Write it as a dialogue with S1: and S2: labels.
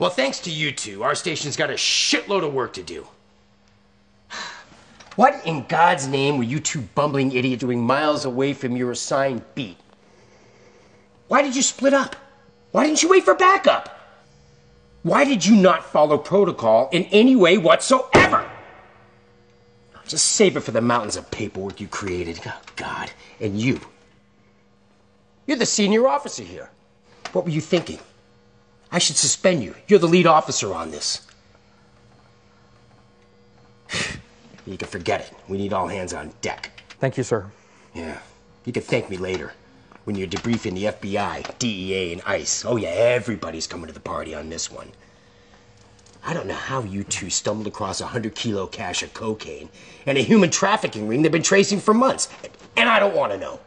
S1: Well, thanks to you two, our station's got a shitload of work to do. What in God's name were you two bumbling idiots doing miles away from your assigned beat? Why did you split up? Why didn't you wait for backup? Why did you not follow protocol in any way whatsoever? Just save it for the mountains of paperwork you created. Oh, God. And you. You're the senior officer here. What were you thinking? I should suspend you. You're the lead officer on this. You can forget it. We need all hands on deck.
S2: Thank you, sir.
S1: Yeah. You can thank me later when you're debriefing the FBI, DEA, and ICE. Oh, yeah, everybody's coming to the party on this one. I don't know how you two stumbled across a 100 kilo cache of cocaine and a human trafficking ring they've been tracing for months. And I don't want to know.